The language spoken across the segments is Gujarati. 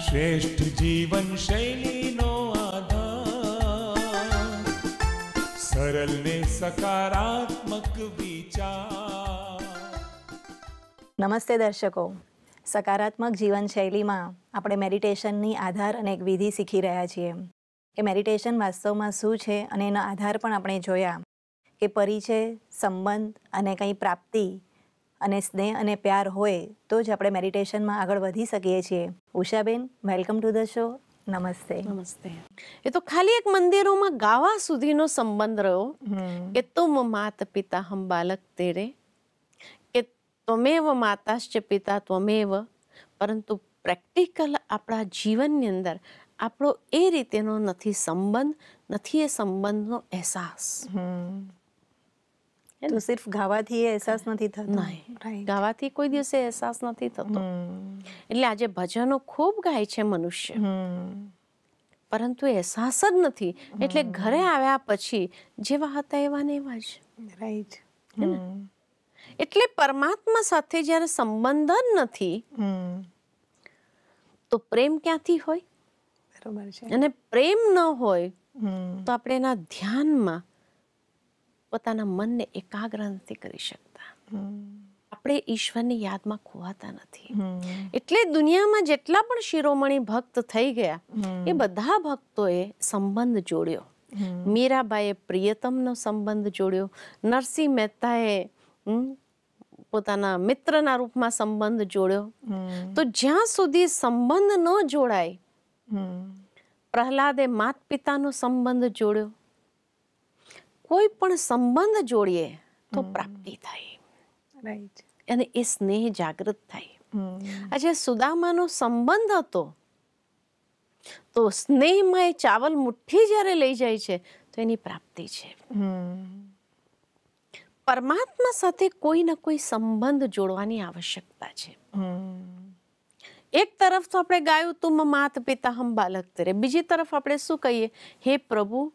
શ્રેષ્ઠ જીવન શૈલીનો આધાર. સરળ ને સકારાત્મક વિચાર. નમસ્તે દર્શકો. સકારાત્મક જીવનશૈલીમાં આપણે મેડિટેશનની આધાર અને એક વિધિ શીખી રહ્યા છીએ. એ મેડિટેશન વાસ્તવમાં શું છે અને એનો આધાર પણ આપણે જોયા. કે પરિચય, સંબંધ અને કંઈ પ્રાપ્તિ અને સ્નેહ અને પ્યાર હોય તો જ આપણે મેડિટેશનમાં આગળ વધી શકીએ છીએ. Ushaben welcome to the show. નમસ્તે. નમસ્તે. એ તો ખાલી એક મંદિરોમાં ગાવા સુધીનો સંબંધ રહ્યો કે તુમ માત પિતા હમ બાલક તેરે? કે ત્વમેવ માતાશ્ચ પિતા ત્વમેવ? પરંતુ પ્રેક્ટિકલ આપણા જીવનની અંદર આપણો એ રીતેનો નથી સંબંધ નથી એ સંબંધનો અહેસાસ. તો સિર્ફ ગાવાથી એ અહેસાસ નથી થતો નહીં ગાવાથી કોઈ દિવસે અહેસાસ નથી થતો એટલે આજે ભજનો ખૂબ ગાય છે મનુષ્ય પરંતુ અહેસાસ જ નથી એટલે ઘરે આવ્યા પછી જેવા હતા એવા ને એવા જ રાઈટ એટલે પરમાત્મા સાથે જ્યારે સંબંધ જ નથી તો પ્રેમ ક્યાંથી હોય બરોબર છે અને પ્રેમ ન હોય તો આપણે એના ધ્યાનમાં પોતાના મનને એકાગ્ર નથી કરી શકતા. આપણે ઈશ્વરની યાદમાં ખોવાતા નથી. એટલે દુનિયામાં જેટલા પણ શિરોમણી ભક્ત થઈ ગયા એ બધા ભક્તોએ સંબંધ જોડ્યો. મીરાબાઈએ પ્રિયતમનો સંબંધ જોડ્યો. નરસિંહ મહેતાએ પોતાના મિત્રના રૂપમાં સંબંધ જોડ્યો. તો જ્યાં સુધી સંબંધ ન જોડાય પ્રહલાદે માત પિતાનો સંબંધ જોડ્યો. કોઈ પણ સંબંધ જોડીએ તો પ્રાપ્તિ થાય. રાઈટ અને એ સ્નેહ જાગૃત થાય. આજે સુદામાનો સંબંધ હતો તો સ્નેહમાં એ ચાવલ મુઠ્ઠી જ્યારે લઈ જાય છે તો એની પ્રાપ્તિ છે. પરમાત્મા સાથે કોઈ ના કોઈ સંબંધ જોડવાની આવશ્યકતા છે. એક તરફ તો આપણે ગાયું તું માત પિતા હમ બાલક તરે. બીજી તરફ આપણે શું કહીએ? હે પ્રભુ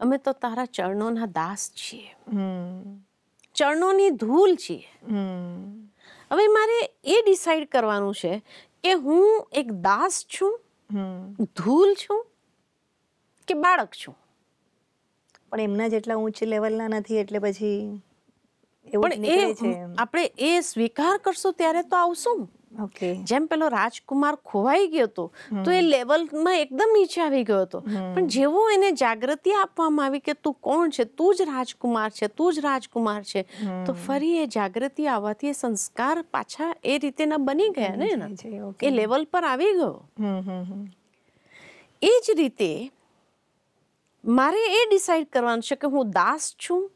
અમે તો તારા ચરણોના દાસ છીએ. ચરણોની ધૂલ છીએ. હવે મારે એ ડિસાઈડ કરવાનું છે કે હું એક દાસ છું ધૂલ છું કે બાળક છું? પણ એમના જેટલા ઉચ્ચ લેવલના નથી એટલે પછી પણ એ આપણે એ સ્વીકાર કરશું ત્યારે તો આવશું. ઓકે. જેમ પેલો રાજકુમાર ખોવાઈ ગયો હતો તો એ લેવલમાં એકદમ નીચે આવી ગયો હતો. પણ જેવો એને જાગૃતિ આપવામાં આવી કે તું કોણ છે તું જ રાજકુમાર છે તું જ રાજકુમાર છે તો ફરી એ જાગૃતિ આવવાથી એ સંસ્કાર પાછા એ રીતેના બની ગયા ને એના. એ લેવલ પર આવી ગયો. હમ હમ હમ. એ જ રીતે મારે એ ડિસાઈડ કરવાનું છે કે હું દાસ છું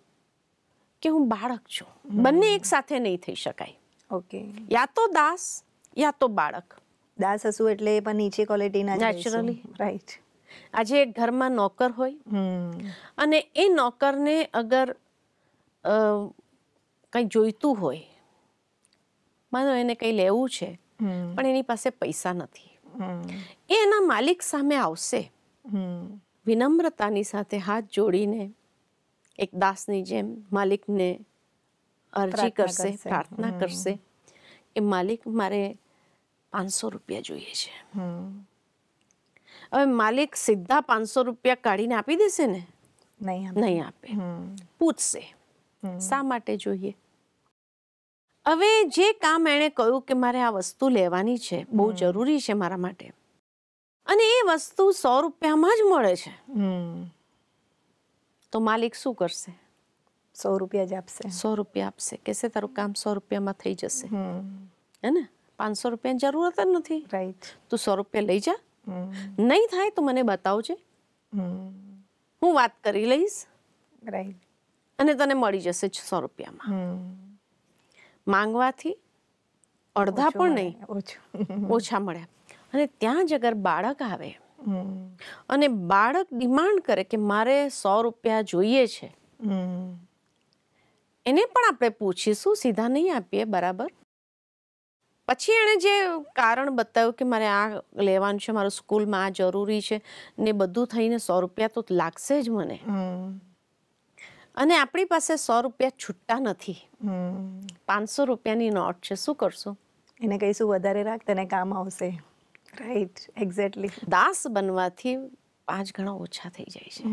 કે હું બાળક છું. બંને એક સાથે નહીં થઈ શકાય. ઓકે. યા તો દાસ યા તો બાળક. દાસ હસુ એટલે પણ નીચે ક્વોલિટીના નેચરલી રાઈટ આજે એક ઘરમાં નોકર હોય. અને એ નોકરને અગર કંઈ જોઈતું હોય માનો એને કંઈ લેવું છે પણ એની પાસે પૈસા નથી. એ એના માલિક સામે આવશે. હમ. વિનમ્રતાની સાથે હાથ જોડીને એક દાસની જેમ માલિકને અરજી કરશે. પ્રાર્થના કરશે. એ માલિક મારે પાંચસો રૂપિયા જોઈએ છે. હવે માલિક સીધા પાંચસો રૂપિયા કાઢીને આપી દેશે ને? નહીં આપે. પૂછશે. શા માટે જોઈએ? હવે જે કામ એણે કહ્યું કે મારે આ વસ્તુ લેવાની છે બહુ જરૂરી છે મારા માટે. અને એ વસ્તુ સો રૂપિયામાં જ મળે છે. હમ. તો માલિક શું કરશે? સો રૂપિયા જ આપશે. સો રૂપિયા આપશે. કહેશે તારું કામ સો રૂપિયામાં થઈ જશે. હે ને? પાંચસો રૂપિયાની જરૂરત જ નથી. રાઈટ તું સો રૂપિયા લઈ જા. નહીં થાય તો મને બતાવજે. હું વાત કરી લઈશ. રાઈટ અને તને મળી જશે સો રૂપિયામાં. માંગવાથી અડધા પણ નહીં. ઓછા. મળ્યા અને ત્યાં જ અગર બાળક આવે અને બાળક ડિમાન્ડ કરે કે મારે સો રૂપિયા જોઈએ છે એને પણ આપણે પૂછીશું સીધા નહીં આપીએ બરાબર? પછી એણે જે કારણ બતાવ્યું કે મારે આ લેવાનું છે મારું સ્કૂલમાં આ જરૂરી છે ને બધું થઈને સો રૂપિયા તો લાગશે જ મને. હમ. અને આપણી પાસે સો રૂપિયા છૂટતા નથી. હમ. પાંચસો રૂપિયાની નોટ છે શું કરશું? એને કહીશું વધારે રાખ તને કામ આવશે. રાઈટ એક્ઝેક્ટલી દાસ બનવાથી પાંચ ગણા ઓછા થઈ જાય છે.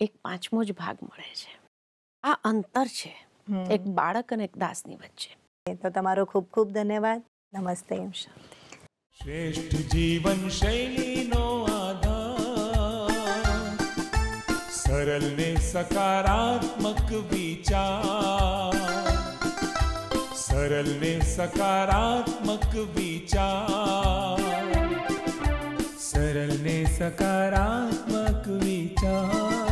એક પાંચમો જ ભાગ મળે છે. આ અંતર છે. એક બાળક અને એક દાસની વચ્ચે. તો તમારો ખૂબ ખૂબ ધન્યવાદ. નમસ્તે શ્રેષ્ઠ જીવન શૈલીનો આધાર. સરળ ને સકારાત્મક વિચાર. સરળ ને સકારાત્મક વિચાર. સરળ ને સકારાત્મક વિચાર.